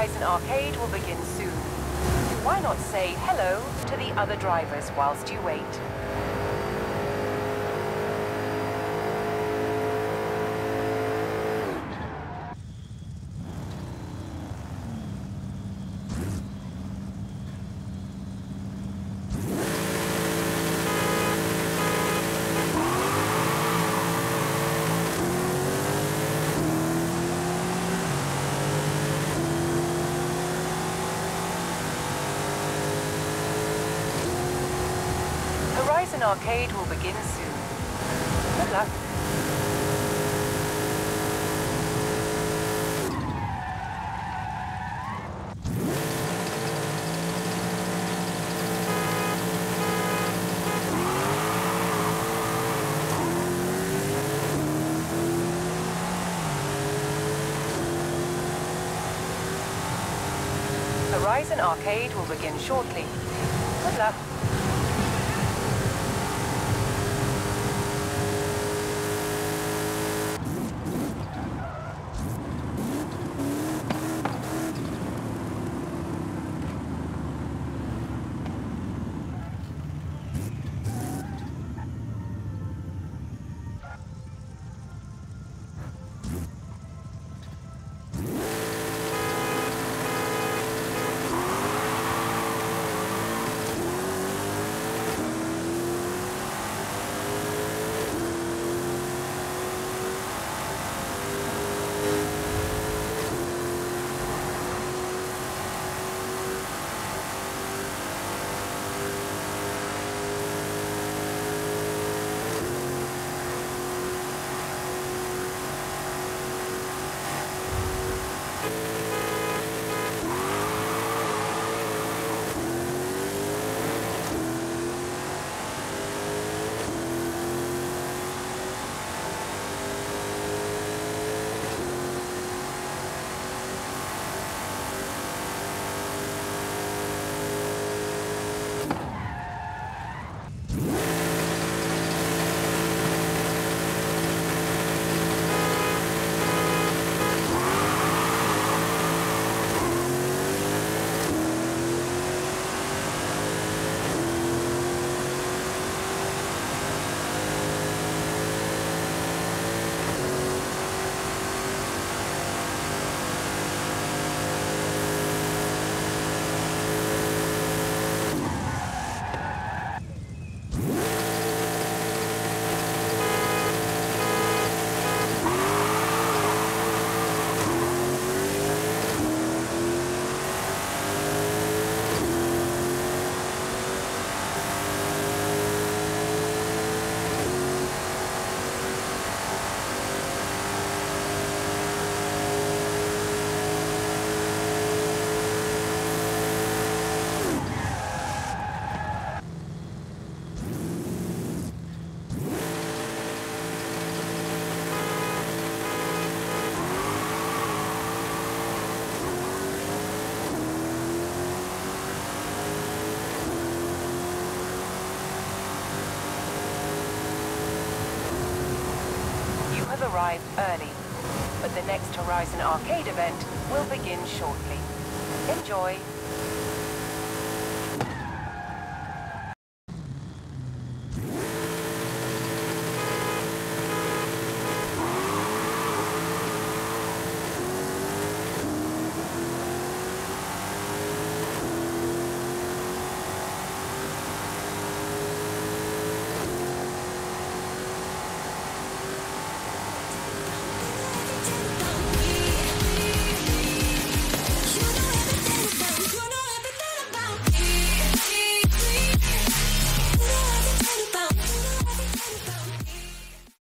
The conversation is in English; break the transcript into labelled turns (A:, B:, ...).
A: Horizon Arcade will begin soon. Why not say hello to the other drivers whilst you wait? Horizon Arcade will begin soon. Good luck. Horizon Arcade will begin shortly. Good luck. Have arrived early, but the next Horizon Arcade event will begin shortly. Enjoy!